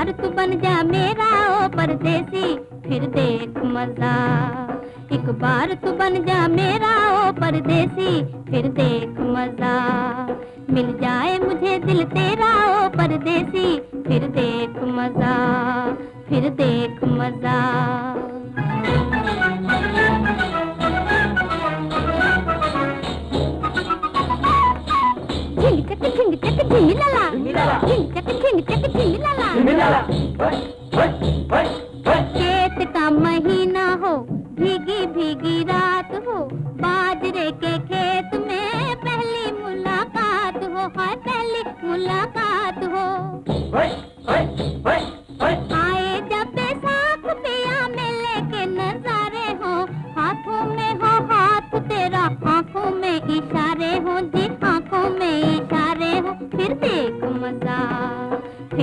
बार तू बन जा मेरा ओ परदेसी फिर देख मज़ा एक बार तू बन जा मेरा ओ परदेसी फिर देख मज़ा मिल जाए मुझे दिल तेरा ओ परदेसी फिर देख मज़ा फिर देख मज़ा झिंग झिंग झिंग झिंग खेत का महीना हो, भीगी भीगी रात हो, बाजरे के खेत में पहली मुलाकात हो हाय पहली मुलाकात हो। आए जब बैसाख पिया मेले के नजारे हो, हाथों में हो हाथ, तेरा आँखों में इशारे हो, जी आँखों में इशारे हो, फिर देख मज़ा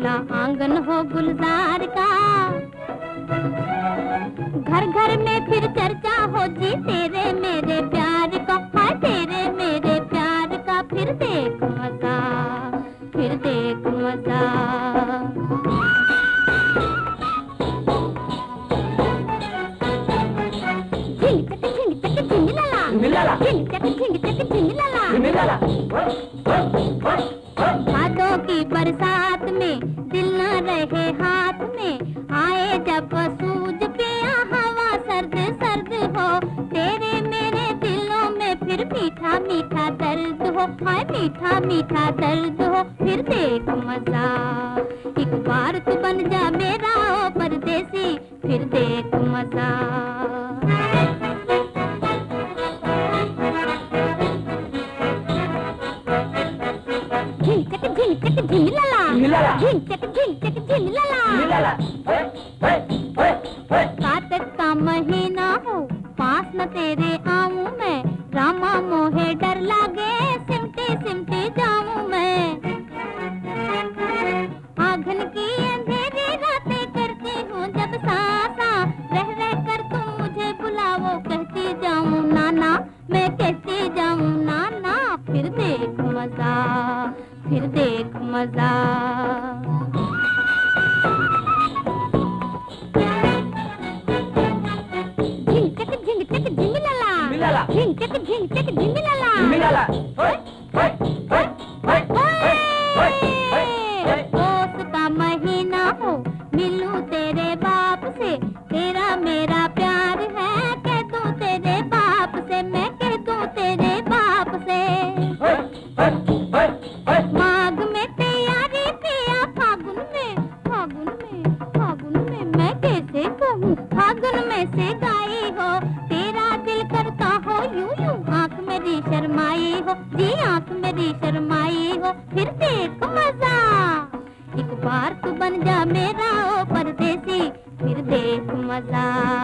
झूला आँगन हो गुलजार का। घर घर में फिर चर्चा हो जी, तेरे मेरे प्यार का। हाँ तेरे मेरे प्यार का, फिर देख मज़ा, फिर देख मज़ा। बरसात में, दिल न रहे हाथ में। आए जब सूझ पिया हवा सर्द सर्द हो, तेरे मेरे दिलों में फिर मीठा मीठा दर्द हो। हाय, मीठा मीठा दर्द हो, फिर देख मज़ा। एक बार तू बन जा मेरा झिंग चक झिंग चक झिंग लाला झिंग चक झिंग चक झिंग लाला कातक का महीना हो पास न तेरे आऊँ मैं। रामा मोहे डर लागे सिमटे सिमटे जाऊँ मैं। आँगन की अंधेरी रातें करती हूँ जब सासा। रह रह कर तुम मुझे बुलाओ कहती जाऊँ नाना। मैं कहती जाऊँ नाना फिर देख। मज़ा। झिंग झिंग झिंग झिंग झिंग झिंग झिंग फागुन गाए हो? तेरा दिल करता हो यू यूँ आँख मेरी शर्माई हो। जी आँख मेरी शर्माई हो, फिर देख मज़ा। एक बार तू बन जा मेरा ओ परदेसी, फिर देख मज़ा।